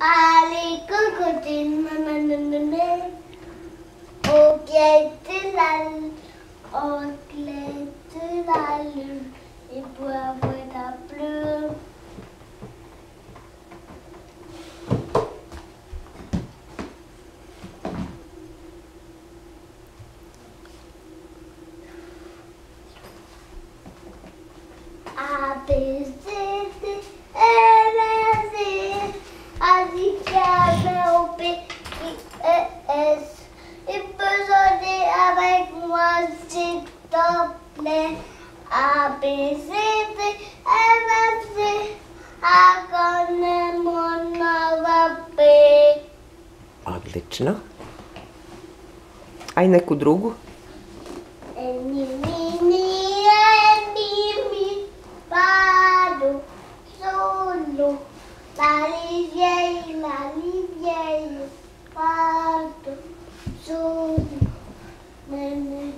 Aleykum kutin Oklettiler Oklettiler Bu avun D, A, B, C, D, E, F, G, ако не му нова пи. Отлично. Ай, неко друго? Еми, ми, ми, еми, ми, паду, солу, лали, жей, лали, жей, паду, солу, мене.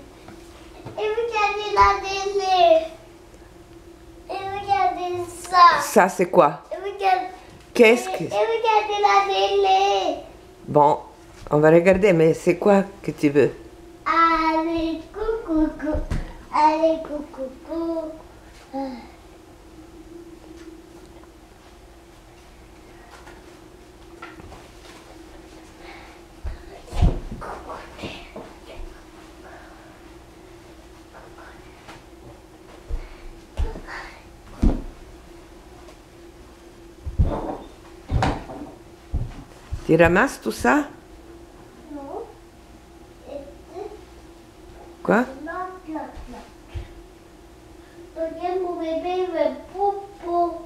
Еми, regardez. Et regardez ça. Ça, c'est quoi? Qu'est-ce que... et regardez la télé. Bon, on va regarder, mais c'est quoi que tu veux? Allez, coucou, coucou. Allez, coucou, coucou. Tu ramasses tout ça Non. Quoi mon bébé veut poupou.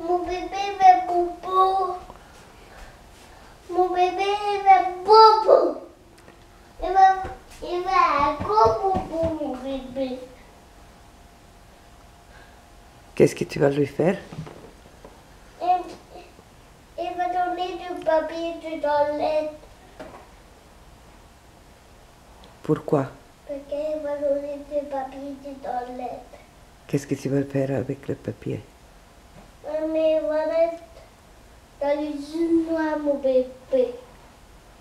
Mon bébé veut poupou. Mon bébé veut poupou. Il poupou, mon bébé. Qu'est-ce que tu vas lui faire papito toilette. Pourquoi? Perché valorizzo i papiti toilette. Qu'est-ce che si vuole fare avec le papier? Mais voilà, dans les yeux noirs, mio bébé.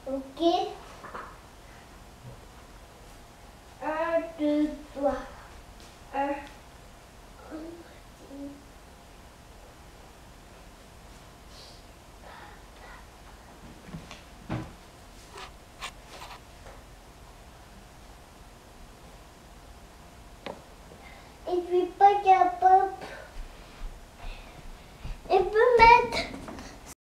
Ok? выпадет